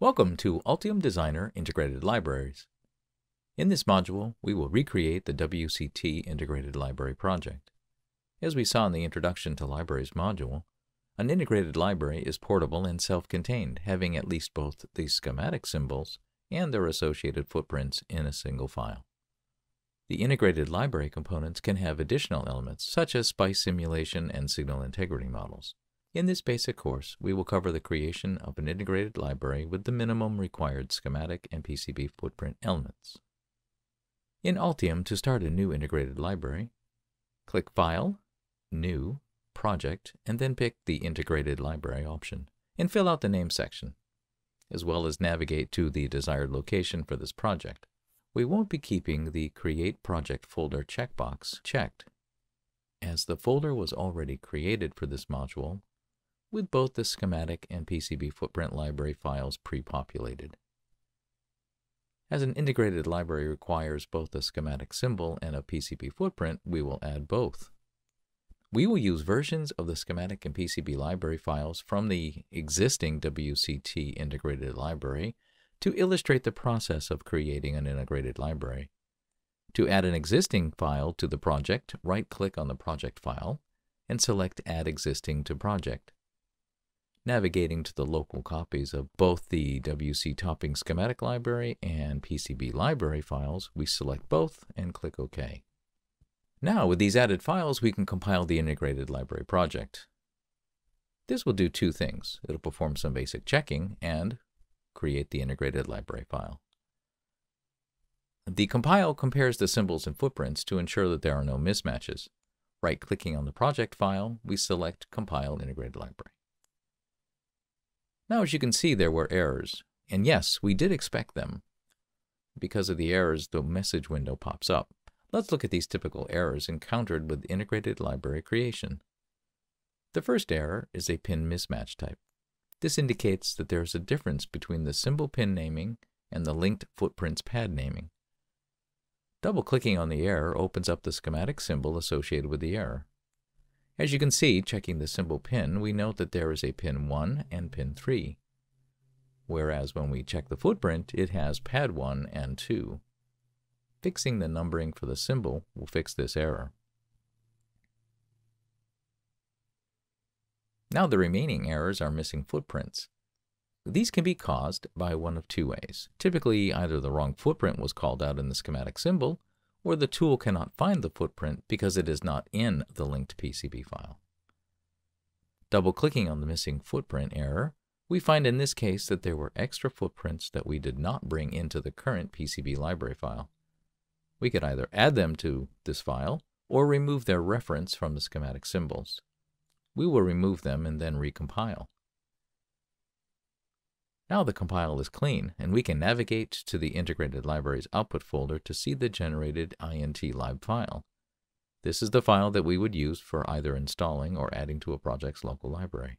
Welcome to Altium Designer Integrated Libraries. In this module, we will recreate the WCT Integrated Library project. As we saw in the Introduction to Libraries module, an integrated library is portable and self-contained, having at least both the schematic symbols and their associated footprints in a single file. The integrated library components can have additional elements, such as SPICE simulation and signal integrity models. In this basic course, we will cover the creation of an integrated library with the minimum required schematic and PCB footprint elements. In Altium, to start a new integrated library, click File, New, Project, and then pick the Integrated Library option, and fill out the name section, as well as navigate to the desired location for this project. We won't be keeping the Create Project folder checkbox checked, as the folder was already created for this module with both the schematic and PCB footprint library files pre-populated. As an integrated library requires both a schematic symbol and a PCB footprint, we will add both. We will use versions of the schematic and PCB library files from the existing WCT integrated library to illustrate the process of creating an integrated library. To add an existing file to the project, right-click on the project file and select Add Existing to Project. Navigating to the local copies of both the WC Topping schematic library and PCB library files, we select both and click OK. Now, with these added files, we can compile the integrated library project. This will do two things. It'll perform some basic checking and create the integrated library file. The compile compares the symbols and footprints to ensure that there are no mismatches. Right-clicking on the project file, we select Compile Integrated Library. Now, as you can see, there were errors. And yes, we did expect them. Because of the errors, the message window pops up. Let's look at these typical errors encountered with integrated library creation. The first error is a pin mismatch type. This indicates that there is a difference between the symbol pin naming and the linked footprints pad naming. Double-clicking on the error opens up the schematic symbol associated with the error. As you can see, checking the symbol pin, we note that there is a pin 1 and pin 3, whereas when we check the footprint, it has pad 1 and 2. Fixing the numbering for the symbol will fix this error. Now the remaining errors are missing footprints. These can be caused by one of two ways. Typically, either the wrong footprint was called out in the schematic symbol, or the tool cannot find the footprint because it is not in the linked PCB file. Double-clicking on the missing footprint error, we find in this case that there were extra footprints that we did not bring into the current PCB library file. We could either add them to this file or remove their reference from the schematic symbols. We will remove them and then recompile. Now the compile is clean, and we can navigate to the Integrated Libraries output folder to see the generated intlib file. This is the file that we would use for either installing or adding to a project's local library.